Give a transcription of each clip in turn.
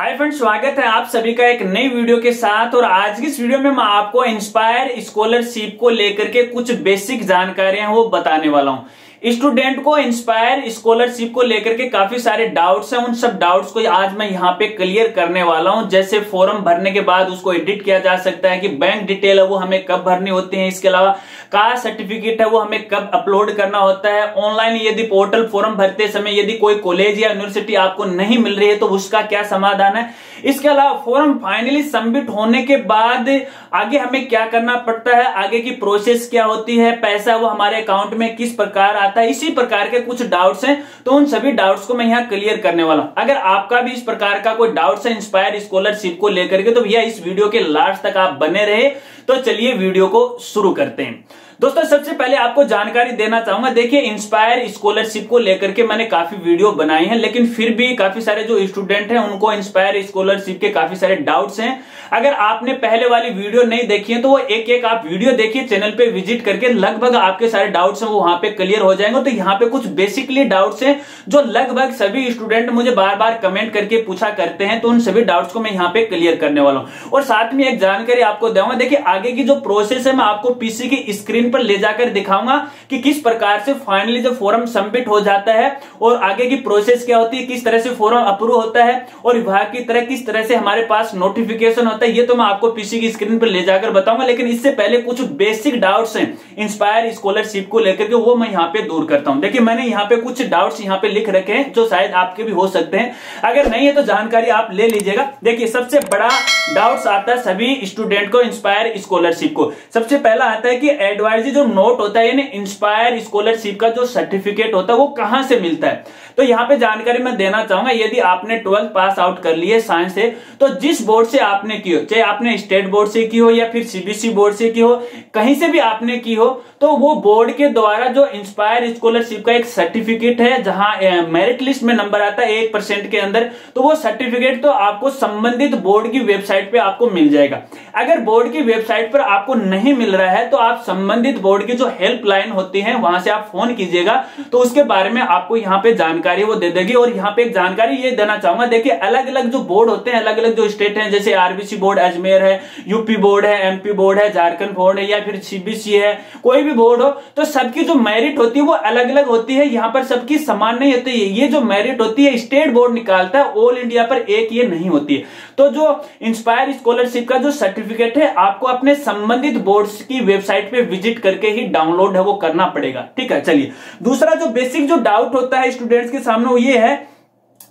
Hi friends, स्वागत है आप सभी का एक नई वीडियो के साथ। और आज की इस वीडियो में मैं आपको इंस्पायर स्कॉलरशिप को लेकर के कुछ बेसिक जानकारियाँ वो बताने वाला हूँ। स्टूडेंट को इंस्पायर स्कॉलरशिप को लेकर के काफ़ी सारे डाउट्स हैं। उन सब डाउट्स को आज मैं यहाँ पे क्लियर करने वाला हूँ। जैसे फॉर्म भरने के बाद उसको एडिट किया जा सकता है कि बैंक डिटेल है, वो हमें कब भरनी होती है। इसके अलावा कास्ट सर्टिफिकेट है, वो हमें कब अपलोड करना होता है? ऑनलाइन यदि पोर्टल फॉर्म भरते समय यदि कोई कॉलेज या यूनिवर्सिटी आपको नहीं मिल रही है तो उसका क्या समाधान है? इसके अलावा फॉर्म फाइनली सबमिट होने के बाद आगे हमें क्या करना पड़ता है? आगे की प्रोसेस क्या होती है? पैसा वो हमारे अकाउंट में किस प्रकार आता है? इसी प्रकार के कुछ डाउट्स हैं तो उन सभी डाउट्स को मैं यहाँ क्लियर करने वाला हूँ। अगर आपका भी इस प्रकार का कोई डाउट्स है इंस्पायर स्कॉलरशिप को लेकर के तो भैया इस वीडियो के लास्ट तक आप बने रहे। तो चलिए वीडियो को शुरू करते हैं। दोस्तों, सबसे पहले आपको जानकारी देना चाहूँगा। देखिए इंस्पायर स्कॉलरशिप को लेकर के मैंने काफ़ी वीडियो बनाई हैं, लेकिन फिर भी काफ़ी सारे जो स्टूडेंट हैं, उनको इंस्पायर स्कॉलरशिप के काफ़ी सारे डाउट्स हैं। अगर आपने पहले वाली वीडियो नहीं देखी है तो वो एक एक आप वीडियो देखिए चैनल पे विज़िट करके लगभग आपके सारे डाउट्स हैं, वो वहाँ पे क्लियर हो जाएँगे। तो यहाँ पे कुछ बेसिकली डाउट्स हैं, जो लगभग सभी स्टूडेंट मुझे बार बार कमेंट करके पूछा करते हैं तो उन सभी डाउट्स को मैं यहाँ पे क्लियर करने वाला हूँ। और साथ में एक जानकारी आपको दूँगा, देखिए, आगे की जो प्रोसेस है, मैं आपको पीसी की स्क्रीन पर ले जाकर दिखाऊँगा कि किस प्रकार से फाइनली जब फॉर्म सबमिट हो जाता है और आगे की प्रोसेस क्या होती है, किस तरह से फॉर्म अप्रूव होता है और विभाग की तरह किस तरह से हमारे पास नोटिफिकेशन होता है, ये तो मैं आपको पीसी की स्क्रीन पर ले जाकर बताऊँगा, लेकिन इससे पहले कुछ बेसिक डाउट्स हैं। इंस्पायर स्कॉलरशिप को लेकर के वो मैं यहाँ पे दूर करता हूँ। देखिए, मैंने यहाँ पे कुछ डाउट्स यहाँ पे लिख रखे हैं, जो शायद आपके भी हो सकते हैं। अगर नहीं है तो जानकारी आप ले लीजिएगा। देखिए, सबसे बड़ा डाउट्स आता है सभी स्टूडेंट को इंस्पायर स्कॉलरशिप को। सबसे पहला आता है कि एडवाइजरी जो नोट होता है, यानी इंस्पायर स्कॉलरशिप का जो सर्टिफिकेट होता है, वो कहाँ से मिलता है? तो यहाँ पे जानकारी मैं देना चाहूँगा, यदि आपने ट्वेल्थ पास आउट कर लिए साइंस से तो जिस बोर्ड से आपने की हो, चाहे आपने स्टेट बोर्ड से की हो या फिर सीबीएसई बोर्ड से की हो, कहीं से भी आपने की हो तो वो बोर्ड के द्वारा जो इंस्पायर स्कॉलरशिप का एक सर्टिफिकेट है, जहाँ मेरिट लिस्ट में नंबर आता है एक परसेंट के अंदर तो वो सर्टिफिकेट तो आपको संबंधित बोर्ड की वेबसाइट पे आपको मिल जाएगा। अगर बोर्ड की वेबसाइट पर आपको नहीं मिल रहा है तो आप संबंधित बोर्ड की जो हेल्पलाइन होती है, वहाँ से आप फ़ोन कीजिएगा तो उसके बारे में आपको यहाँ पे जानकारी वो दे देगी और यहाँ पे एक जानकारी ये देना चाहूँगा। देखिए अलग अलग जो बोर्ड होते हैं अलग अलग जो स्टेट है, जैसे आरबीसी बोर्ड अजमेर है यूपी बोर्ड है एमपी बोर्ड है, झारखंड बोर्ड है या फिर सीबीसी है, कोई भी बोर्ड हो तो सबकी जो मेरिट होती है वो अलग अलग होती है। यहाँ पर सबकी समान नहीं होती। है ये जो मेरिट होती है स्टेट बोर्ड निकालता है ऑल इंडिया पर एक ये नहीं होती है। तो जो इंस्पायर स्कॉलरशिप का जो सर्टिफिकेट है, आपको अपने संबंधित बोर्ड की वेबसाइट पे विज़िट करके ही डाउनलोड है, वो करना पड़ेगा। ठीक है, चलिए। दूसरा जो बेसिक जो डाउट होता है स्टूडेंट्स के सामने ये है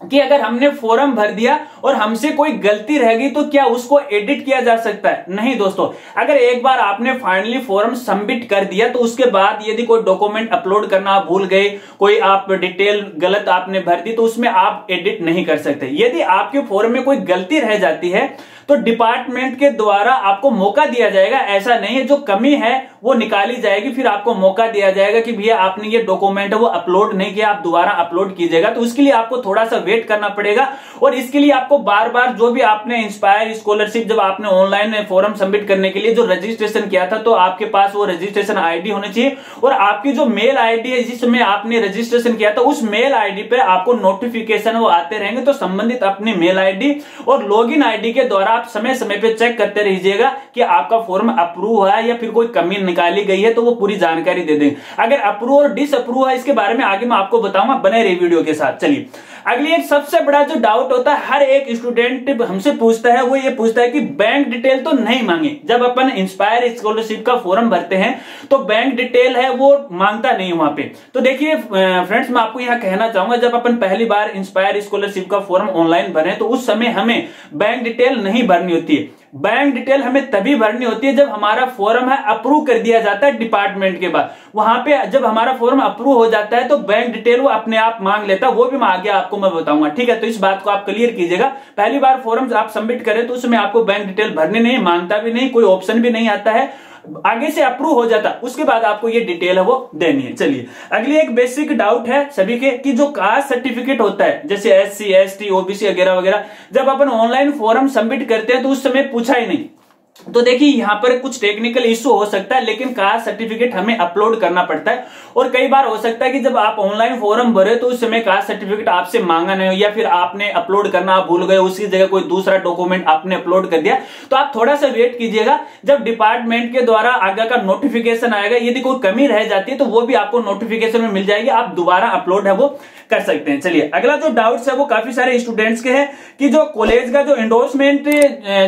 कि अगर हमने फॉर्म भर दिया और हमसे कोई गलती रह गई तो क्या उसको एडिट किया जा सकता है? नहीं दोस्तों। अगर एक बार आपने फाइनली फॉर्म सबमिट कर दिया तो उसके बाद यदि कोई डॉक्यूमेंट अपलोड करना आप भूल गए, कोई आप डिटेल गलत आपने भर दी तो उसमें आप एडिट नहीं कर सकते। यदि आपके फॉर्म में कोई गलती रह जाती है तो डिपार्टमेंट के द्वारा आपको मौका दिया जाएगा, ऐसा नहीं है, जो कमी है, वो निकाली जाएगी, फिर आपको मौका दिया जाएगा कि भैया आपने ये डॉक्यूमेंट है, वो अपलोड नहीं किया, आप दोबारा अपलोड कीजिएगा। तो उसके लिए आपको थोड़ा सा वेट करना पड़ेगा और इसके लिए आपको बार बार जो भी आपने इंस्पायर स्कॉलरशिप, जब आपने ऑनलाइन फॉर्म सबमिट करने के लिए जो रजिस्ट्रेशन किया था तो आपके पास वो रजिस्ट्रेशन आईडी होनी चाहिए और आपकी जो मेल आईडी है, जिसमें आपने रजिस्ट्रेशन किया था, उस मेल आईडी पे आपको नोटिफिकेशन वो आते रहेंगे। तो संबंधित अपनी मेल आईडी और लॉगिन आईडी के द्वारा आप समय समय पे चेक करते रहिएगा कि आपका फॉर्म अप्रूव है या फिर कोई कमी निकाली गई है तो वो पूरी जानकारी दे देंगे अगर अप्रूव और डिसअप्रूव है, इसके बारे में आगे मैं आपको बताऊँगा बने रही वीडियो के साथ। चलिए अगली एक सबसे बड़ा जो डाउट होता है, हर एक स्टूडेंट हमसे पूछता है, वो ये पूछता है कि बैंक डिटेल तो नहीं मांगे। जब अपन इंस्पायर स्कॉलरशिप का फॉर्म भरते हैं तो बैंक डिटेल है, वो माँगता नहीं वहाँ पे। तो देखिए फ्रेंड्स मैं आपको यहाँ कहना चाहूँगा, जब अपन पहली बार इंस्पायर स्कॉलरशिप का फॉर्म ऑनलाइन भरे तो उस समय हमें बैंक डिटेल नहीं भरनी होती है। बैंक डिटेल हमें तभी भरनी होती है जब हमारा फॉर्म है अप्रूव कर दिया जाता है डिपार्टमेंट के बाद। वहाँ पे जब हमारा फॉर्म अप्रूव हो जाता है तो बैंक डिटेल वो अपने आप मांग लेता है, वो भी मैं आगे आपको मैं बताऊँगा, ठीक है? तो इस बात को आप क्लियर कीजिएगा। पहली बार फॉर्म आप सबमिट करें तो उसमें आपको बैंक डिटेल भरने नहीं, माँगता भी नहीं, कोई ऑप्शन भी नहीं आता है। आगे से अप्रूव हो जाता, उसके बाद आपको ये डिटेल है वो देनी है। चलिए, अगली एक बेसिक डाउट है सभी के कि जो कास्ट सर्टिफिकेट होता है, जैसे S C S T OBC वगैरह वगैरह, जब अपन ऑनलाइन फॉर्म सबमिट करते हैं तो उस समय पूछा ही नहीं। तो देखिए, यहाँ पर कुछ टेक्निकल इश्यू हो सकता है, लेकिन कास्ट सर्टिफिकेट हमें अपलोड करना पड़ता है। और कई बार हो सकता है कि जब आप ऑनलाइन फॉर्म भरे तो उस समय कास्ट सर्टिफिकेट आपसे मांगा नहीं हो, या फिर आपने अपलोड करना आप भूल गए उसकी जगह कोई दूसरा डॉक्यूमेंट आपने अपलोड कर दिया। तो आप थोड़ा सा वेट कीजिएगा। जब डिपार्टमेंट के द्वारा आगे का नोटिफिकेशन आएगा, यदि कोई कमी रह जाती है तो वो भी आपको नोटिफिकेशन में मिल जाएगी। आप दोबारा अपलोड है वो। कर सकते हैं। चलिए, अगला जो डाउट्स है वो काफ़ी सारे स्टूडेंट्स के हैं कि जो कॉलेज का जो एंडोर्समेंट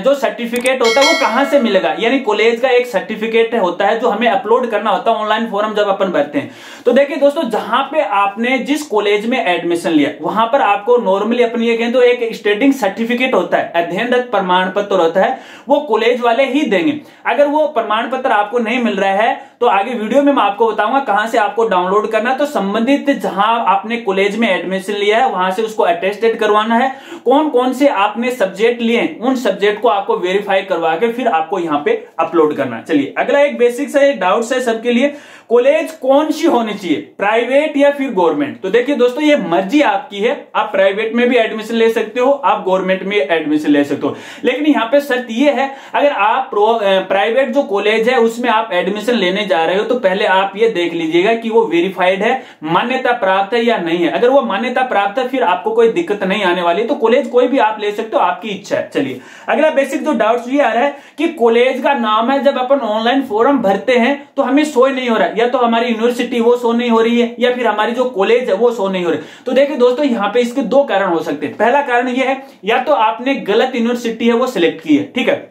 जो सर्टिफिकेट होता है वो कहाँ से मिलेगा? यानी कॉलेज का एक सर्टिफिकेट होता है जो हमें अपलोड करना होता है ऑनलाइन फॉर्म जब अपन भरते हैं। तो देखिए दोस्तों, जहाँ पे आपने जिस कॉलेज में एडमिशन लिया, वहाँ पर आपको नॉर्मली अपनी ये कहें तो एक स्टेटिंग सर्टिफिकेट होता है, अध्ययनरत प्रमाण पत्र होता है, वो कॉलेज वाले ही देंगे। अगर वो प्रमाण पत्र आपको नहीं मिल रहा है तो आगे वीडियो में मैं आपको बताऊँगा कहाँ से आपको डाउनलोड करना है। तो संबंधित जहाँ आपने कॉलेज में एडमिशन लिया है, वहाँ से उसको अटेस्टेड करवाना है। कौन कौन से आपने सब्जेक्ट लिए उन सब्जेक्ट को आपको वेरीफाई करवा के फिर आपको यहाँ पे अपलोड करना चलिए, अगला एक बेसिक सा डाउट है सबके लिए। कॉलेज कौन सी होनी चाहिए प्राइवेट या फिर गवर्नमेंट तो देखिए दोस्तों, ये मर्ज़ी आपकी है, आप प्राइवेट में भी एडमिशन ले सकते हो, आप गवर्नमेंट में एडमिशन ले सकते हो। लेकिन यहाँ पे शर्त ये है, अगर आप प्राइवेट जो कॉलेज है, उसमें आप एडमिशन लेने जा रहे हो तो पहले आप ये देख लीजिएगा कि वो वेरीफाइड है, मान्यता प्राप्त है या नहीं है। अगर वो मान्यता प्राप्त है, फिर आपको कोई दिक्कत नहीं आने वाली तो कॉलेज कोई भी आप ले सकते हो, आपकी इच्छा है। चलिए, अगला बेसिक जो डाउट ये आ रहा है कि कॉलेज का नाम है, जब अपन ऑनलाइन फॉर्म भरते हैं तो हमें शो नहीं हो रहा या तो हमारी यूनिवर्सिटी वो शो नहीं हो रही है, या फिर हमारी जो कॉलेज है, वो शो नहीं हो रही तो देखिए दोस्तों, यहाँ पे इसके दो कारण हो सकते हैं। पहला कारण ये है, या तो आपने गलत यूनिवर्सिटी है, वो सिलेक्ट की है, ठीक है?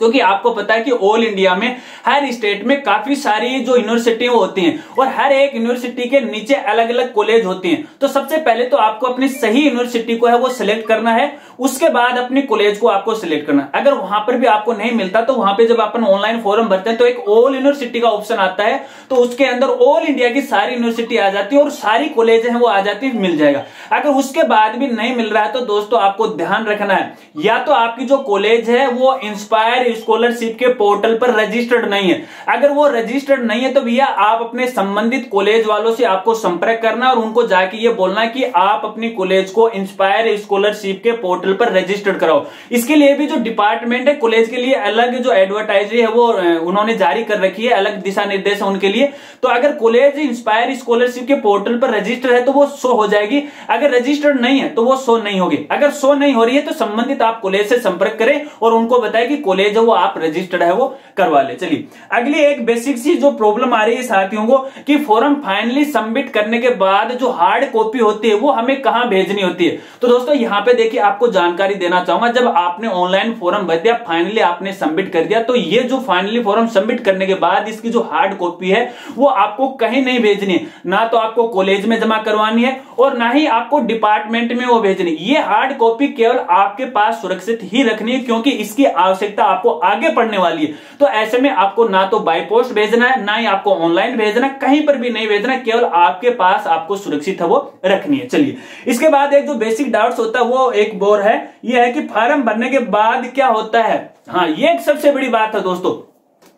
क्योंकि आपको पता है कि ऑल इंडिया में हर स्टेट में काफ़ी सारी जो यूनिवर्सिटी होती हैं और हर एक यूनिवर्सिटी के नीचे अलग अलग कॉलेज होती हैं। तो सबसे पहले तो आपको अपनी सही यूनिवर्सिटी को है वो सिलेक्ट करना है, उसके बाद अपनी कॉलेज को आपको सिलेक्ट करना अगर वहाँ पर भी आपको नहीं मिलता तो वहाँ पर जब अपन ऑनलाइन फॉर्म भरते हैं तो एक ऑल यूनिवर्सिटी का ऑप्शन आता है तो उसके अंदर ऑल इंडिया की सारी यूनिवर्सिटी आ जाती है और सारी कॉलेज है वो आ जाती है, मिल जाएगा। अगर उसके बाद भी नहीं मिल रहा है तो दोस्तों आपको ध्यान रखना है, या तो आपकी जो कॉलेज है, वो इंस्पायर स्कॉलरशिप के पोर्टल पर रजिस्टर्ड नहीं है। अगर वो रजिस्टर्ड नहीं है तो भैया आप अपने संबंधित कॉलेज वालों से आपको संपर्क करना और उनको जाके ये बोलना कि आप अपनी कॉलेज को इंस्पायर स्कॉलरशिप के पोर्टल पर रजिस्टर्ड कराओ। इसके लिए भी जो डिपार्टमेंट है, कॉलेज के लिए अलग जो एडवर्टाइजरी है, वो उन्होंने जारी कर रखी है, अलग दिशा निर्देश है उनके लिए। तो अगर कॉलेज इंस्पायर स्कॉलरशिप के पोर्टल पर रजिस्टर है तो वो शो हो जाएगी। अगर रजिस्टर्ड नहीं है तो वो शो नहीं होगी। अगर शो नहीं हो रही है तो संबंधित आप कॉलेज से संपर्क करें और उनको बताएँ कि कॉलेज है वो आप रजिस्टर्ड है, वो करवा ले। चलिए, अगली एक बेसिक सी जो प्रॉब्लम आ रही है साथियों को, कि फॉर्म फाइनली सबमिट करने के बाद जो हार्ड कॉपी होती है, वो हमें कहाँ भेजनी होती है? तो दोस्तों, यहाँ पे देखिए, आपको जानकारी देना चाहूँगा, जब आपने ऑनलाइन फॉर्म भर दिया फाइनली आपने सबमिट कर दिया तो ये जो फाइनली फॉर्म सबमिट करने के बाद इसकी जो हार्ड कॉपी है, वो आपको कहीं नहीं भेजनी ना तो आपको कॉलेज में जमा करवानी है, और ना ही आपको डिपार्टमेंट में वो भेजनी ये हार्ड कॉपी केवल आपके पास सुरक्षित ही रखनी है, क्योंकि इसकी आवश्यकता आपको आगे पढ़ने वाली है। तो ऐसे में आपको ना तो बाई पोस्ट भेजना है, ना ही आपको ऑनलाइन भेजना कहीं पर भी नहीं भेजना केवल आपके पास आपको सुरक्षित है वो रखनी है। चलिए, इसके बाद एक जो बेसिक डाउट होता है वो एक बोर है यह है कि फॉर्म भरने के बाद क्या होता है? हाँ ये एक सबसे बड़ी बात है दोस्तों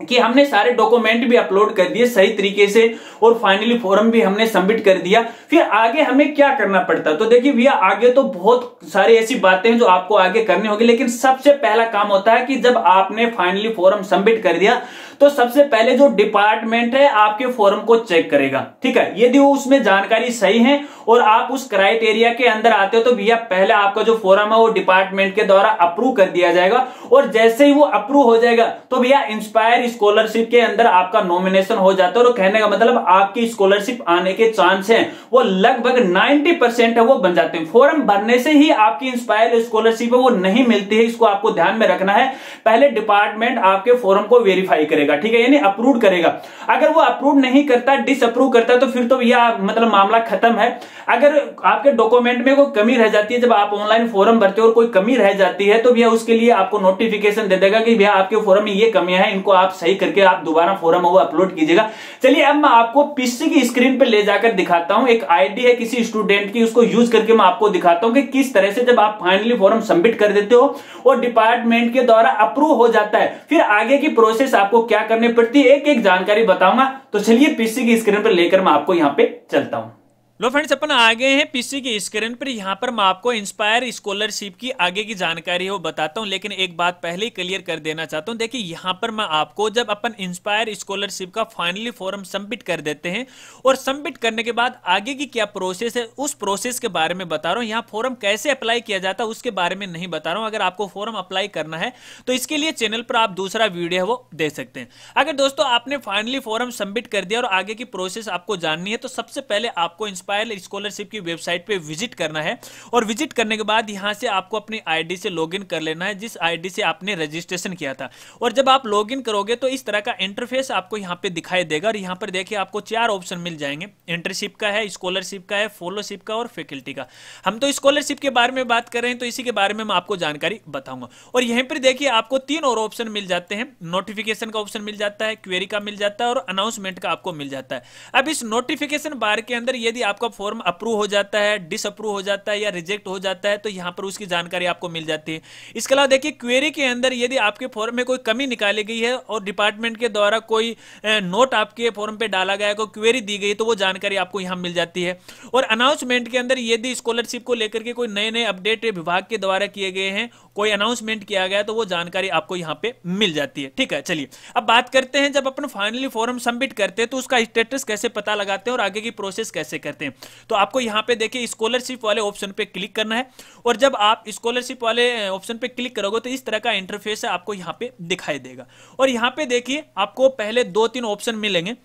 कि हमने सारे डॉक्यूमेंट भी अपलोड कर दिए सही तरीके से, और फाइनली फॉर्म भी हमने सबमिट कर दिया। फिर आगे हमें क्या करना पड़ता? तो देखिए भैया, आगे तो बहुत सारी ऐसी बातें हैं जो आपको आगे करनी होगी, लेकिन सबसे पहला काम होता है कि जब आपने फाइनली फॉर्म सबमिट कर दिया तो सबसे पहले जो डिपार्टमेंट है आपके फॉर्म को चेक करेगा। ठीक है? यदि वो उसमें जानकारी सही है और आप उस क्राइटेरिया के अंदर आते हो तो भैया पहले आपका जो फॉर्म है वो डिपार्टमेंट के द्वारा अप्रूव कर दिया जाएगा। और जैसे ही वो अप्रूव हो जाएगा तो भैया इंस्पायर स्कॉलरशिप के अंदर आपका नॉमिनेशन हो जाता है। और कहने का मतलब आपकी स्कॉलरशिप आने के चांस है। वो लगभग नाइनटी परसेंट है, वो बन जाते हैं। फॉर्म भरने से ही आपकी इंस्पायर स्कॉलरशिप है, वो नहीं मिलती है। इसको आपको ध्यान में रखना है। पहले डिपार्टमेंट आपके फॉर्म को वेरीफाई करेगा। ठीक है? यानी अप्रूव करेगा। अगर वो अप्रूव नहीं करता डिसअप्रूव करता तो फिर तो भैया मतलब मामला खत्म है। अगर आपके डॉक्यूमेंट में कोई कमी रह जाती है, जब आप ऑनलाइन फॉर्म भरते हो और कोई कमी रह जाती है तो भैया उसके लिए आपको नोटिफिकेशन दे देगा कि भैया आपके फॉर्म में ये कमियाँ हैं, इनको आप सही करके आप दोबारा फॉर्म वो अपलोड कीजिएगा। चलिए, अब मैं आपको पीसी की स्क्रीन पर ले जाकर दिखाता हूँ। एक आईडी है किसी स्टूडेंट की, उसको यूज़ करके मैं आपको दिखाता हूँ कि किस तरह से जब आप फाइनली फॉर्म सबमिट कर देते हो और डिपार्टमेंट के द्वारा अप्रूव हो जाता है। फिर आगे की प्रोसेस आपको क्या करनी पड़ती है? एक एक जानकारी बताऊँगा। तो चलिए पीसी की स्क्रीन पर लेकर मैं आपको यहाँ पे चलता हूँ। लो फ्रेंड्स अपन आ गए हैं पीसी की स्क्रीन पर। यहाँ पर मैं आपको इंस्पायर स्कॉलरशिप की आगे की जानकारी हो बताता हूँ, लेकिन एक बात पहले ही क्लियर कर देना चाहता हूँ। देखिए, यहाँ पर मैं आपको जब अपन इंस्पायर स्कॉलरशिप का फाइनली फॉर्म सबमिट कर देते हैं, और सबमिट करने के बाद आगे की क्या प्रोसेस है, उस प्रोसेस के बारे में बता रहा हूँ। यहाँ फॉर्म कैसे अप्लाई किया जाता है, उसके बारे में नहीं बता रहा हूँ। अगर आपको फॉर्म अप्लाई करना है तो इसके लिए चैनल पर आप दूसरा वीडियो वो दे सकते हैं। अगर दोस्तों, आपने फाइनली फॉर्म सबमिट कर दिया और आगे की प्रोसेस आपको जाननी है तो सबसे पहले आपको इंस्पायर स्कॉलरशिप की वेबसाइट पे विज़िट करना है। और विज़िट करने के बाद यहाँ से आपको अपनी आईडी से लॉगिन कर लेना है, जिस आईडी से आपने रजिस्ट्रेशन किया था। और जब आप लॉगिन करोगे तो इस तरह का इंटरफेस आपको यहाँ पे दिखाई देगा। और यहाँ पर देखिए, आपको चार ऑप्शन मिल जाएँगे। इंटरशिप का है स्कॉलरशिप का है फॉलोशिप का और फैकल्टी का। हम तो स्कॉलरशिप के बारे में बात कर रहे हैं तो इसी के बारे में मैं आपको जानकारी बताऊँगा। और यहीं पर देखिए, आपको तीन और ऑप्शन मिल जाते हैं। नोटिफिकेशन का ऑप्शन मिल जाता है क्वेरी का मिल जाता है और अनाउंसमेंट का आपको मिल जाता है। अब इस नोटिफिकेशन बार के अंदर यदि आपका फॉर्म अप्रूव हो जाता है डिसअप्रूव हो जाता है या रिजेक्ट हो जाता है तो यहाँ पर उसकी जानकारी आपको मिल जाती है। इसके अलावा देखिए क्वेरी के अंदर यदि आपके फॉर्म में कोई कमी निकाली गई है और डिपार्टमेंट के द्वारा कोई नोट आपके फॉर्म पे डाला गया है, कोई क्वेरी दी गई तो वो जानकारी आपको यहाँ मिल जाती है। और अनाउंसमेंट के अंदर यदि स्कॉलरशिप को लेकर के कोई नए नए अपडेट विभाग के द्वारा किए गए हैं, कोई अनाउंसमेंट किया गया तो वो जानकारी आपको यहाँ पे मिल जाती है। ठीक है, चलिए। अब बात करते हैं, जब अपन फाइनली फॉर्म सबमिट करते हैं तो उसका स्टेटस कैसे पता लगाते हैं और आगे की प्रोसेस कैसे करते हैं? तो आपको यहाँ पे देखिए स्कॉलरशिप वाले ऑप्शन पे क्लिक करना है। और जब आप स्कॉलरशिप वाले ऑप्शन पे क्लिक करोगे तो इस तरह का इंटरफेस आपको यहाँ पे दिखाई देगा। और यहाँ पे देखिए आपको पहले दो तीन ऑप्शन मिलेंगे।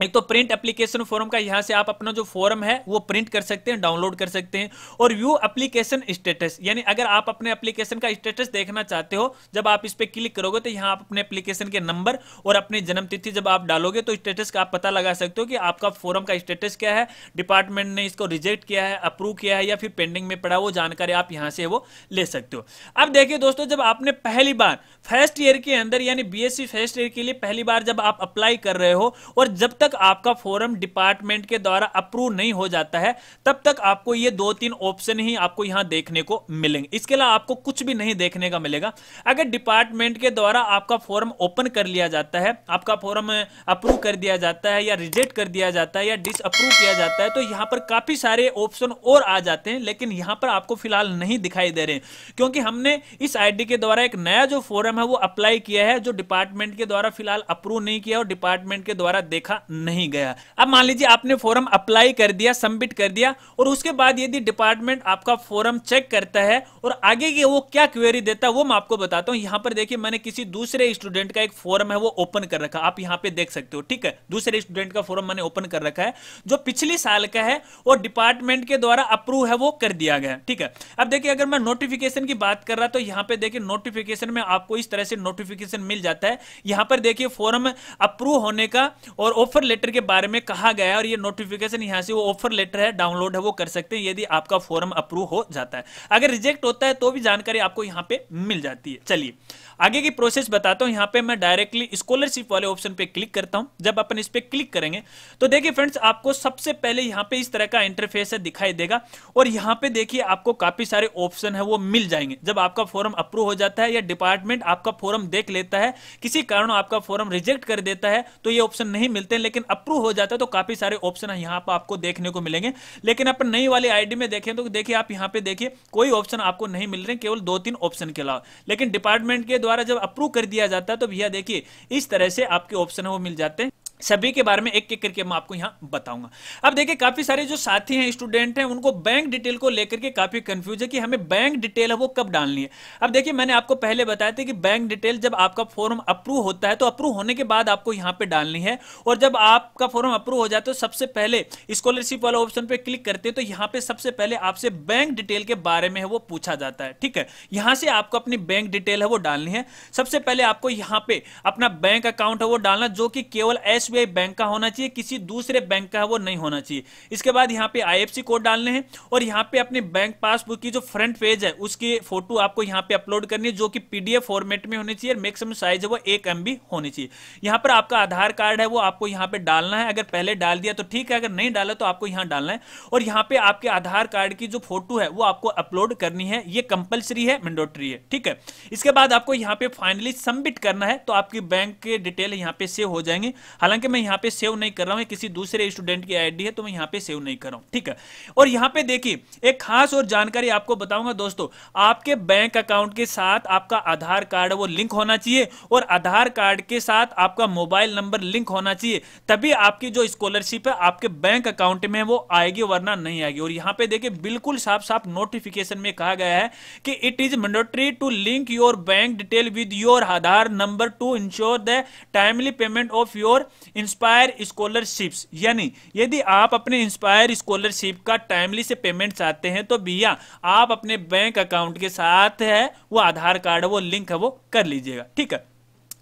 एक तो प्रिंट एप्लीकेशन फॉर्म का यहाँ से आप अपना जो फॉर्म है, वो प्रिंट कर सकते हैं डाउनलोड कर सकते हैं। और व्यू एप्लीकेशन स्टेटस यानी अगर आप अपने एप्लीकेशन का स्टेटस देखना चाहते हो, जब आप इस पर क्लिक करोगे तो यहाँ आप अपने एप्लीकेशन के नंबर और अपनी जन्म तिथि जब आप डालोगे तो स्टेटस का आप पता लगा सकते हो कि आपका फॉर्म का स्टेटस क्या है डिपार्टमेंट ने इसको रिजेक्ट किया है अप्रूव किया है या फिर पेंडिंग में पड़ा, वो जानकारी आप यहाँ से वो ले सकते हो। अब देखिए दोस्तों, जब आपने पहली बार फ़र्स्ट ईयर के अंदर, यानी बीएससी फ़र्स्ट ईयर के लिए पहली बार जब आप अप्लाई कर रहे हो, और जब तक आपका फॉर्म डिपार्टमेंट के द्वारा अप्रूव नहीं हो जाता है, तब तक आपको ये दो तीन ऑप्शन ही आपको यहाँ देखने को मिलेंगे। इसके अलावा आपको कुछ भी नहीं देखने का मिलेगा। अगर डिपार्टमेंट के द्वारा आपका फॉर्म ओपन कर लिया जाता है, आपका फॉर्म अप्रूव कर दिया जाता है या रिजेक्ट कर दिया जाता है या डिसअप्रूव किया जाता है तो यहाँ पर काफ़ी सारे ऑप्शन और आ जाते हैं, लेकिन यहाँ पर आपको फ़िलहाल नहीं दिखाई दे रहे क्योंकि हमने इस आईडी के द्वारा एक नया जो फॉर्म है, वो अप्लाई किया है, जो डिपार्टमेंट के द्वारा फ़िलहाल अप्रूव नहीं किया और डिपार्टमेंट के द्वारा देखा नहीं गया। अब मान लीजिए आपने फॉर्म अप्लाई कर दिया सबमिट कर दिया, और उसके बाद यदि डिपार्टमेंट आपका फॉर्म चेक करता है, और आगे की वो क्या क्वेरी देता है, वो मैं आपको बताता हूँ। यहाँ पर देखिए, मैंने किसी दूसरे स्टूडेंट का एक फॉर्म है, वो ओपन कर रखा आप यहाँ पे देख सकते हो, ठीक है? दूसरे स्टूडेंट का फॉर्म मैंने ओपन कर रखा है, जो पिछले साल का है, और डिपार्टमेंट के द्वारा अप्रूव है, वो कर दिया गया ठीक है? अब देखिए, अगर मैं नोटिफिकेशन की बात कर रहा तो यहाँ पे देखिए नोटिफिकेशन में आपको इस तरह से नोटिफिकेशन मिल जाता है। यहाँ पर देखिए फॉर्म अप्रूव होने का, और ऑफ़र लेटर के बारे में कहा गया और ये नोटिफिकेशन यहाँ से वो ऑफ़र लेटर है डाउनलोड है, वो कर सकते हैं यदि आपका फॉर्म अप्रूव हो जाता है। अगर रिजेक्ट होता है तो भी जानकारी आपको यहाँ पे मिल जाती है। चलिए आगे की प्रोसेस बताता हूँ। यहाँ पे मैं डायरेक्टली स्कॉलरशिप वाले ऑप्शन पे क्लिक करता हूँ। जब अपन इस पे क्लिक करेंगे तो देखिए फ्रेंड्स आपको सबसे पहले यहाँ पे इस तरह का इंटरफेस है दिखाई देगा। और यहाँ पे देखिए आपको काफ़ी सारे ऑप्शन है, वो मिल जाएँगे। जब आपका फॉर्म अप्रूव हो जाता है या डिपार्टमेंट आपका फॉर्म देख लेता है, किसी कारण आपका फॉर्म रिजेक्ट कर देता है तो ये ऑप्शन नहीं मिलते लेकिन अप्रूव हो जाता है तो काफ़ी सारे ऑप्शन यहाँ पर आपको देखने को मिलेंगे। लेकिन अपन नई वाली आईडी में देखें तो देखिए आप यहाँ पे देखिए, कोई ऑप्शन आपको नहीं मिल रहे केवल दो तीन ऑप्शन के अलावा। लेकिन डिपार्टमेंट के द्वारा जब अप्रूव कर दिया जाता है तो भैया देखिए, इस तरह से आपके ऑप्शन है, वो मिल जाते हैं। सभी के बारे में एक एक करके मैं आपको यहाँ बताऊँगा। अब देखिए, काफ़ी सारे जो साथी हैं स्टूडेंट हैं, उनको बैंक डिटेल को लेकर के काफ़ी कंफ्यूज है कि हमें बैंक डिटेल है, वो कब डालनी है। अब देखिए, मैंने आपको पहले बताया था कि बैंक डिटेल जब आपका फॉर्म अप्रूव होता है तो अप्रूव होने के बाद आपको यहाँ पे डालनी है। और जब आपका फॉर्म अप्रूव हो जाता है तो सबसे पहले स्कॉलरशिप वाला ऑप्शन पे क्लिक करते हैं तो यहाँ पे सबसे पहले आपसे बैंक डिटेल के बारे में वो पूछा जाता है, ठीक है? यहाँ से आपको अपनी बैंक डिटेल है, वो डालनी है। सबसे पहले आपको यहाँ पे अपना बैंक अकाउंट है, वो डालना, जो कि केवल एस एसबीआई बैंक का होना चाहिए, किसी दूसरे बैंक का वो नहीं होना चाहिए। इसके बाद यहाँ पे आईएफसी कोड डालने हैं और यहाँ पे अपने बैंक पासबुक की जो फ्रंट पेज है, उसकी फ़ोटो आपको यहाँ पे अपलोड करनी है, जो कि पीडीएफ फॉर्मेट में होनी चाहिए मैक्सिमम साइज़ है वो एक एम होनी चाहिए। यहाँ पर आपका आधार कार्ड है, वो आपको यहाँ पे डालना है। अगर पहले डाल दिया तो ठीक है, अगर नहीं डाला तो आपको यहाँ डालना है। और यहाँ पे आपके आधार कार्ड की जो फ़ोटो है, वो आपको अपलोड करनी है। ये कंपलसरी है मैंडोटरी है, ठीक है? इसके बाद आपको यहाँ पे फाइनली सबमिट करना है तो आपकी बैंक के डिटेल यहाँ पे सेव हो जाएँगे। हालाँकि हालाँकि मैं यहाँ पे सेव नहीं कर रहा हूँ किसी दूसरे स्टूडेंट की आईडी है तो मैं यहाँ पे सेव नहीं कर रहा हूँ, ठीक है? और यहाँ पे देखिए, एक खास और जानकारी आपको बताऊँगा दोस्तों, आपके बैंक अकाउंट के साथ आपका आधार कार्ड, वो लिंक होना चाहिए और आधार कार्ड के साथ आपका मोबाइल नंबर लिंक होना चाहिए, तभी आपकी जो स्कॉलरशिप है, आपके बैंक अकाउंट में वो आएगी वरना नहीं आएगी। और यहाँ पे देखिए, बिल्कुल साफ़ साफ़ नोटिफिकेशन में कहा गया है कि it is mandatory to link your bank detail with your Aadhaar number to ensure the timely payment of your Inspire scholarships यानी यदि आप अपने इंस्पायर स्कॉलरशिप का टाइमली से पेमेंट चाहते हैं तो भैया, आप अपने बैंक अकाउंट के साथ है, वो आधार कार्ड वो लिंक है, वो कर लीजिएगा। ठीक है?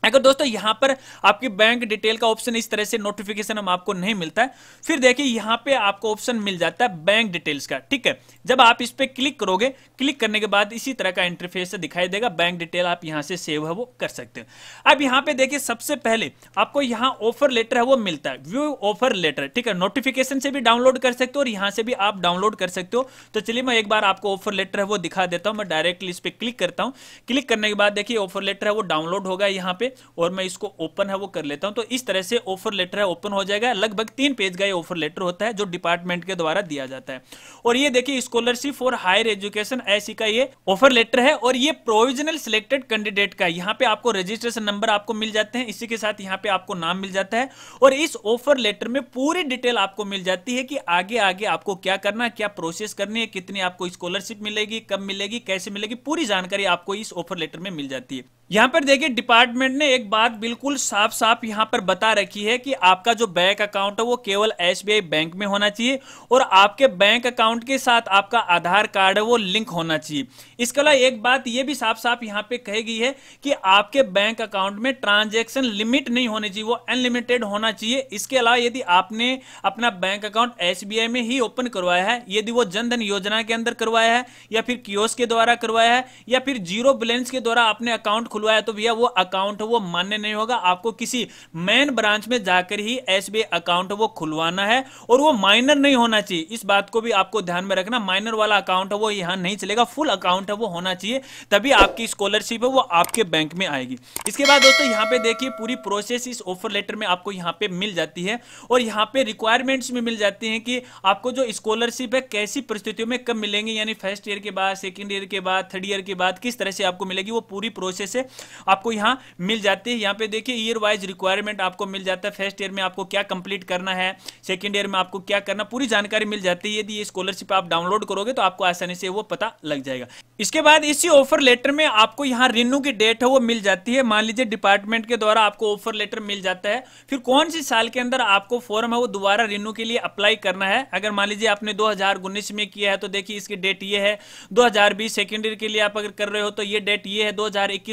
अगर दोस्तों यहाँ पर आपकी बैंक डिटेल का ऑप्शन इस तरह से नोटिफिकेशन हम आपको नहीं मिलता है, फिर देखिए यहाँ पे आपको ऑप्शन मिल जाता है बैंक डिटेल्स का, ठीक है? जब आप इस पर क्लिक करोगे क्लिक करने के बाद इसी तरह का इंटरफेस दिखाई देगा बैंक डिटेल आप यहाँ से सेव है, वो कर सकते हो। अब यहाँ पे देखिए सबसे पहले आपको यहाँ ऑफ़र लेटर है, वो मिलता है। व्यू ऑफ़र लेटर ठीक है? नोटिफिकेशन से भी डाउनलोड कर सकते हो और यहाँ से भी आप डाउनलोड कर सकते हो। तो चलिए मैं एक बार आपको ऑफ़र लेटर है, वो दिखा देता हूँ। मैं डायरेक्टली इस पर क्लिक करता हूँ। क्लिक करने के बाद देखिए ऑफ़र लेटर है, वो डाउनलोड होगा यहाँ पे और मैं इसको ओपन है, वो कर लेता हूँ। तो इस तरह से ऑफ़र लेटर है ओपन हो जाएगा। लगभग तीन पेज का ये ऑफ़र लेटर होता है, जो डिपार्टमेंट के द्वारा दिया जाता है। और ये देखिए स्कॉलरशिप फॉर हायर एजुकेशन ऐसी का ये ऑफ़र लेटर है। और ये प्रोविजनल सिलेक्टेड कैंडिडेट का यहाँ पे आपको रजिस्ट्रेशन नंबर आपको मिल जाते हैं। इसी के साथ यहाँ पे आपको नाम मिल जाता है। और इस ऑफ़र लेटर में पूरी डिटेल आपको मिल जाती है कि आगे आगे आपको क्या करना क्या प्रोसेस करनी है, कितनी आपको स्कॉलरशिप मिलेगी, कब मिलेगी, कैसे मिलेगी, पूरी जानकारी आपको इस ऑफ़र लेटर में मिल जाती है। यहाँ पर देखिए डिपार्टमेंट ने एक बात बिल्कुल साफ़ साफ़ यहाँ पर बता रखी है कि आपका जो बैंक अकाउंट है, वो केवल एसबीआई बैंक में होना चाहिए और आपके बैंक अकाउंट के साथ आपका आधार कार्ड है, वो लिंक होना चाहिए। इसके अलावा एक बात ये भी साफ़ साफ़ यहाँ पे कही गई है कि आपके बैंक अकाउंट में ट्रांजेक्शन लिमिट नहीं होनी चाहिए, वो अनलिमिटेड होना चाहिए। इसके अलावा यदि आपने अपना बैंक अकाउंट SBI में ही ओपन करवाया है, यदि वो जनधन योजना के अंदर करवाया है या फिर कियोस के द्वारा करवाया है या फिर ज़ीरो बैलेंस के द्वारा आपने अकाउंट खुलवाया तो भैया वो अकाउंट वो मान्य नहीं होगा। आपको किसी मेन ब्रांच में जाकर ही एसबी अकाउंट वो खुलवाना है और वो माइनर नहीं होना चाहिए। इस बात को भी आपको ध्यान में रखना। माइनर वाला अकाउंट वो यहाँ नहीं चलेगा। फुल अकाउंट है वो होना चाहिए। तभी आपकी स्कॉलरशिप है, वो आपके बैंक में आएगी। इसके बाद दोस्तों यहाँ पे देखिए, पूरी प्रोसेस इस ऑफ़र लेटर में आपको यहाँ पे मिल जाती है और यहाँ पे रिक्वायरमेंट्स में मिल जाती है कि आपको जो स्कॉलरशिप है, कैसी परिस्थितियों में कब मिलेंगे? यानी फ़र्स्ट ईयर के बाद सेकेंड ईयर के बाद थर्ड ईयर के बाद किस तरह से आपको मिलेगी? वो पूरी प्रोसेस है। आपको यहाँ मिल जाती है। यहाँ पे देखिए ईयर वाइज रिक्वायरमेंट आपको मिल जाता है। फ़र्स्ट ईयर में आपको क्या कंप्लीट करना है? सेकेंड ईयर में आपको क्या करना? पूरी जानकारी मिल जाती है। यदि ये स्कॉलरशिप आप डाउनलोड करोगे तो आपको आसानी से वो पता लग जाएगा। इसके बाद इसी ऑफ़र लेटर में आपको यहाँ रिन्यू की डेट है, वो मिल जाती है। मान लीजिए डिपार्टमेंट के द्वारा आपको ऑफ़र लेटर मिल जाता है। फिर कौन सी साल के अंदर आपको फॉर्म है, वो दोबारा रिन्यू के लिए अप्लाई करना है? अगर मान लीजिए आपने दो हज़ार उन्नीस में किया है तो देखिए इसकी डेट ये है। दो सेकेंड ईयर के लिए आप अगर कर रहे हो तो ये डेट ये है। दो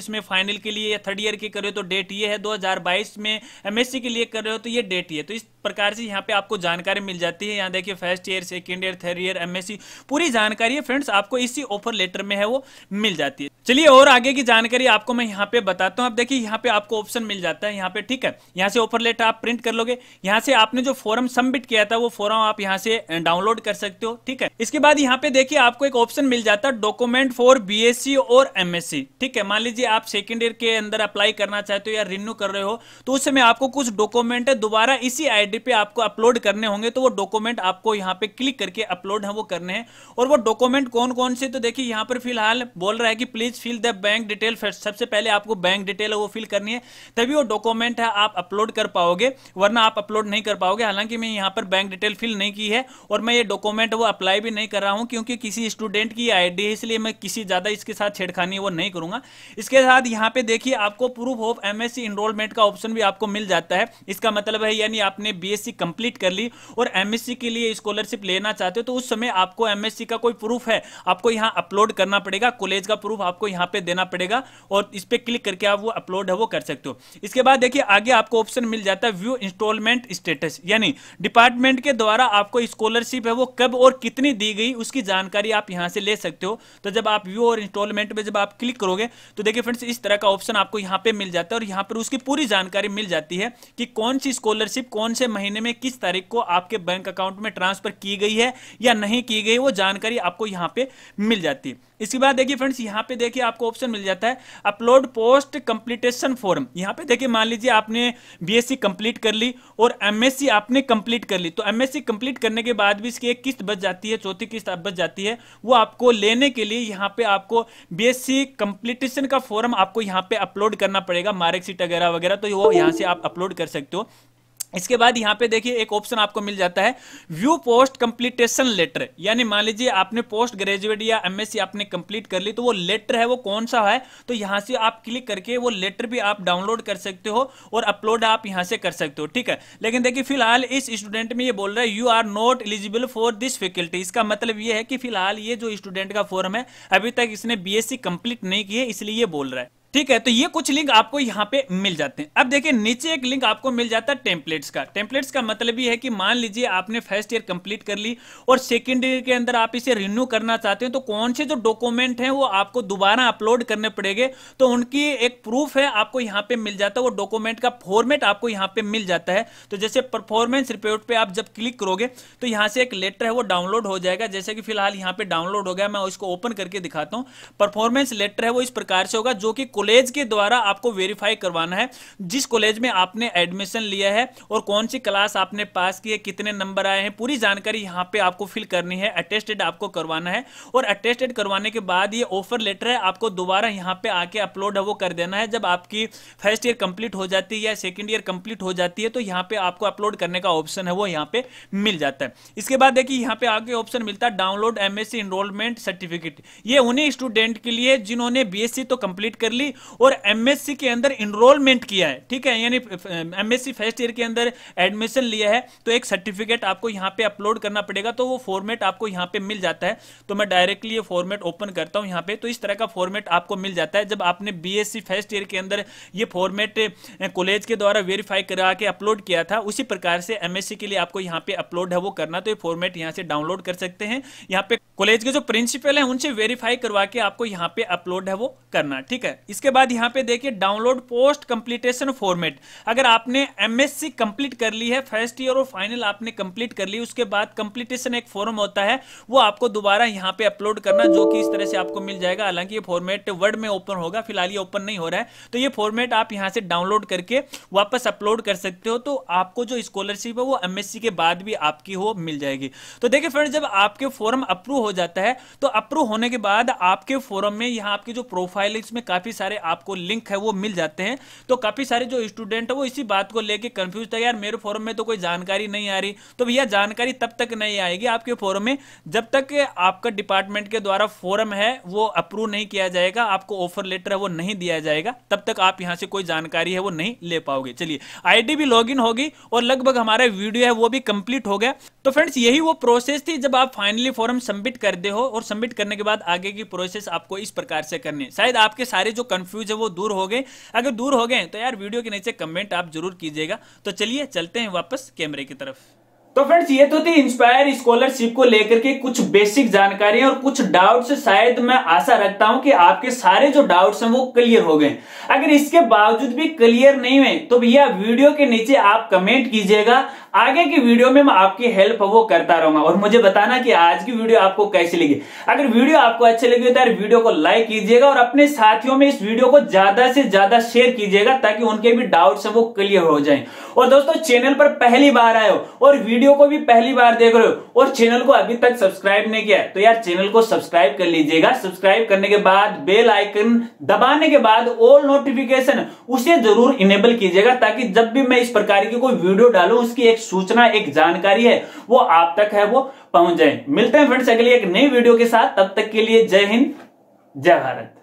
में फाइनल के लिए या थर्ड ईयर की कर रहे हो तो डेट ये है 2022 में एमएससी के लिए कर रहे हो तो ये डेट ये तो इस प्रकार से यहाँ पे आपको जानकारी मिल जाती है। यहाँ देखिए first year second year third year MSc पूरी जानकारी है। फ्रेंड्स आपको इसी ऑफ़र लेटर में है वो मिल जाती है। चलिए और आगे की जानकारी आपको मैं यहाँ पे बताता हूँ। आप देखिए, यहाँ पे आपको ऑप्शन मिल जाता है, यहाँ पे, ठीक है? यहाँ से ऑफ़र लेटर आप प्रिंट कर लोगे। यहाँ से आपने जो फॉर्म सबमिट किया था, वो फॉर्म आप यहाँ से डाउनलोड कर सकते हो, ठीक है? इसके बाद यहाँ पे देखिए, आपको एक ऑप्शन मिल जाता है डॉक्यूमेंट फॉर बीएससी और एमएससी ठीक है? मान लीजिए आप सेकेंड ईयर के अंदर अप्लाई करना चाहते हो या रिन्यू कर रहे हो तो उस समय आपको कुछ डॉक्यूमेंट दोबारा इसी आईडी पे आपको अपलोड करने होंगे तो वो डॉक्यूमेंट आपको यहाँ पे क्लिक करके अपलोड है, वो करने हैं। और वो डॉक्यूमेंट कौन कौन से तो देखिए, यहाँ पर फ़िलहाल बोल रहा है कि please fill the bank detail first सबसे पहले आपको बैंक डिटेल वो फिल करनी है, तभी वो डॉक्यूमेंट है आप अपलोड कर पाओगे, वरना आप अपलोड नहीं कर पाओगे। हालाँकि मैं यहाँ पर बैंक डिटेल फिल नहीं की है और मैं ये डॉक्यूमेंट वो अप्लाई भी नहीं कर रहा हूँ, क्योंकि किसी स्टूडेंट की आईडी है, इसलिए मैं किसी ज़्यादा इसके साथ छेड़खानी वो नहीं करूँगा। इसके साथ यहाँ पे देखिए, आपको प्रूफ ऑफ़ एमएससी इनरोलमेंट का ऑप्शन भी आपको मिल जाता है। इसका मतलब है, यानी आपने बीएससी कंप्लीट कर ली और एमएससी के लिए स्कॉलरशिप लेना चाहते हो तो उस समय आपको एमएससी का कोई प्रूफ है, आपको यहाँ अपलोड करना पड़ेगा। कॉलेज का प्रूफ आपको यहाँ पे देना पड़ेगा और इस पर क्लिक करके आप वो अपलोड है, वो कर सकते हो। इसके बाद देखिए, आगे आपको ऑप्शन मिल जाता है व्यू इंस्टॉलमेंट स्टेटस यानी डिपार्टमेंट के द्वारा आपको स्कॉलरशिप है, वो कब और कितनी दी गई, उसकी जानकारी आप यहाँ से ले सकते हो। तो जब आप व्यू और इंस्टॉलमेंट में जब आप क्लिक करोगे तो देखिए फ्रेंड्स इस तरह का ऑप्शन आपको यहाँ पे मिल जाता है और यहाँ पर उसकी पूरी जानकारी मिल जाती है कि कौन सी स्कॉलरशिप कौन से महीने में किस तारीख को आपके बैंक अकाउंट में ट्रांसफ़र की गई है या नहीं की गई, वो जानकारी आपको यहाँ पे मिल जाती है। इसके बाद देखिए फ्रेंड्स यहाँ पे देखिए आपको ऑप्शन मिल जाता है। अपलोड पोस्ट कंप्लीटेशन फॉर्म यहाँ पे देखिए, मान लीजिए आपने बीएससी कंप्लीट कर ली और एमएससी आपने कंप्लीट कर ली। तो एमएससी कंप्लीट करने के बाद भी इसकी एक किस्त बच जाती है, चौथी किस्त बच जाती है। वो आपको लेने के लिए यहाँ पे आपको बीएससी कंप्लीटेशन का फॉर्म आपको यहाँ पे अपलोड करना पड़ेगा मार्कशीट वगैरह वगैरह तो वो यहाँ से आप अपलोड कर सकते हो। इसके बाद यहाँ पे देखिए एक ऑप्शन आपको मिल जाता है व्यू पोस्ट कंप्लीटेशन लेटर यानी मान लीजिए आपने पोस्ट ग्रेजुएट या एमएससी आपने कंप्लीट कर ली तो वो लेटर है, वो कौन सा है? तो यहाँ से आप क्लिक करके वो लेटर भी आप डाउनलोड कर सकते हो और अपलोड आप यहाँ से कर सकते हो, ठीक है? लेकिन देखिए फ़िलहाल इस स्टूडेंट में ये बोल रहा है you are not eligible for this faculty इसका मतलब ये है कि फ़िलहाल ये जो स्टूडेंट का फॉर्म है, अभी तक इसने बीएससी कंप्लीट नहीं की है इसलिए ये बोल रहा है। ठीक है तो ये कुछ लिंक आपको यहाँ पे मिल जाते हैं। अब देखिए, नीचे एक लिंक आपको मिल जाता है टेम्पलेट्स का। टेम्पलेट्स का मतलब ये है कि मान लीजिए आपने फ़र्स्ट ईयर कंप्लीट कर ली और सेकेंड ईयर के अंदर आप इसे रिन्यू करना चाहते हैं तो कौन से जो डॉक्यूमेंट हैं वो आपको दोबारा अपलोड करने पड़ेंगे? तो उनकी एक प्रूफ है, आपको यहाँ पे मिल जाता है। वो डॉक्यूमेंट का फॉर्मेट आपको यहाँ पे मिल जाता है। तो जैसे परफॉर्मेंस रिपोर्ट पे आप जब क्लिक करोगे तो यहाँ से एक लेटर है, वो डाउनलोड हो जाएगा। जैसे कि फ़िलहाल यहाँ पे डाउनलोड हो गया, मैं उसको ओपन करके दिखाता हूँ। परफॉर्मेंस लेटर है, वो इस प्रकार से होगा, जो कि कॉलेज के द्वारा आपको वेरीफाई करवाना है, जिस कॉलेज में आपने एडमिशन लिया है और कौन सी क्लास आपने पास की है, कितने नंबर आए हैं, पूरी जानकारी यहाँ पे आपको फिल करनी है अटेस्टेड आपको करवाना है और अटेस्टेड करवाने के बाद ये ऑफ़र लेटर है, आपको दोबारा यहाँ पे आके अपलोड है, वो कर देना है। जब आपकी फ़र्स्ट ईयर कंप्लीट हो जाती है या सेकेंड ईयर कंप्लीट हो जाती है तो यहाँ पे आपको अपलोड करने का ऑप्शन है, वो यहाँ पे मिल जाता है। इसके बाद देखिए, यहाँ पे आगे ऑप्शन मिलता है डाउनलोड एमएससी इनरोलमेंट सर्टिफिकेट ये उन्हीं स्टूडेंट के लिए जिन्होंने बीएससी तो कंप्लीट कर ली और एमएससी के अंदर इनरोलमेंट किया है, ठीक है? यानी एमएससी फ़र्स्ट ईयर के अंदर एडमिशन लिया है तो एक सर्टिफिकेट आपको यहाँ पे अपलोड करना पड़ेगा तो वो फॉर्मेट आपको यहाँ पे मिल जाता है। तो मैं डायरेक्टली ये फॉर्मेट ओपन करता हूँ यहाँ पे तो इस तरह का फॉर्मेट आपको मिल जाता है। जब आपने बीएससी फ़र्स्ट ईयर के अंदर ये फॉर्मेट कॉलेज के द्वारा वेरीफाई करा के अपलोड किया था, उसी प्रकार से एमएससी के लिए आपको यहाँ पे अपलोड है, वो करना तो ये फॉर्मेट यहाँ से डाउनलोड कर सकते हैं। यहाँ पे कॉलेज के जो प्रिंसिपल है, उनसे वेरीफाई करवा के आपको यहाँ पे अपलोड है, वो करना, ठीक है? इसके बाद यहाँ पे देखिए डाउनलोड पोस्ट कंप्लीटेशन फॉर्मेट अगर आपने एमएससी कंप्लीट कर ली है फ़र्स्ट ईयर और फाइनल आपने कंप्लीट कर ली, उसके बाद कंप्लीटेशन एक फॉर्म होता है, वो आपको दोबारा यहाँ पे अपलोड करना, जो कि इस तरह से आपको मिल जाएगा। हालाँकि ये फॉर्मेट वर्ड में ओपन होगा, फ़िलहाल ये ओपन नहीं हो रहा है। तो ये फॉर्मेट आप यहाँ से डाउनलोड करके वापस अपलोड कर सकते हो। तो आपको जो स्कॉलरशिप है, वो एमएससी के बाद भी आपकी हो, मिल जाएगी। तो देखिए फ्रेंड जब आपके फॉर्म अप्रूव हो जाता है तो अप्रूव होने के बाद आपके फॉर्म में यहाँ आपकी जो प्रोफ़ाइल है, इसमें काफ़ी आपको लिंक है, वो मिल जाते हैं। तो काफ़ी सारे जो स्टूडेंट है, वो इसी बात को लेके कंफ्यूज था यार, मेरे फॉर्म में तो कोई जानकारी नहीं आ रही। तो भैया, जानकारी तब तक नहीं आएगी आपके फॉर्म में, जब तक आपका डिपार्टमेंट के द्वारा फॉर्म है, वो अप्रूव नहीं किया जाएगा, आपको ऑफ़र लेटर है, वो नहीं दिया जाएगा, तब तक आप यहाँ से कोई जानकारी है, वो नहीं ले पाओगे। चलिए आईडी भी लॉगिन होगी और लगभग हमारा वीडियो है, वो भी कंप्लीट हो गया। तो फ्रेंड्स यही वो प्रोसेस थी, जब आप फाइनली फॉर्म सबमिट कर दे हो और सबमिट करने के बाद आगे की प्रोसेस आपको इस प्रकार से करनी है। शायद आपके सारे जो कंफ्यूज है, वो दूर हो गए। अगर दूर हो गए तो यार वीडियो के नीचे कमेंट आप ज़रूर कीजिएगा। तो चलिए, चलते हैं वापस कैमरे की तरफ़। तो फ्रेंड्स ये तो थी इंस्पायर स्कॉलरशिप को लेकर के कुछ बेसिक जानकारी और कुछ डाउट्स शायद मैं आशा रखता हूँ कि आपके सारे जो डाउट्स हैं वो क्लियर हो गए। अगर इसके बावजूद भी क्लियर नहीं हुए तो भैया वीडियो के नीचे आप कमेंट कीजिएगा। आगे की वीडियो में मैं आपकी हेल्प वो करता रहूँगा और मुझे बताना कि आज की वीडियो आपको कैसी लगी। अगर वीडियो आपको अच्छी लगी तो यार वीडियो को लाइक कीजिएगा और अपने साथियों में इस वीडियो को ज़्यादा से ज़्यादा शेयर कीजिएगा ताकि उनके भी डाउट्स वो क्लियर हो जाए। और दोस्तों चैनल पर पहली बार आए हो और वीडियो को भी पहली बार देख रहे हो और चैनल को अभी तक सब्सक्राइब नहीं किया तो यार चैनल को सब्सक्राइब कर लीजिएगा। सब्सक्राइब करने के बाद बेल आइकन दबाने के बाद ऑल नोटिफिकेशन उसे ज़रूर इनेबल कीजिएगा ताकि जब भी मैं इस प्रकार की कोई वीडियो डालू, उसकी एक सूचना, एक जानकारी है, वो आप तक है, वो पहुँच जाए। मिलते हैं फ्रेंड्स अगली एक नई वीडियो के साथ। तब तक के लिए जय हिंद, जय भारत।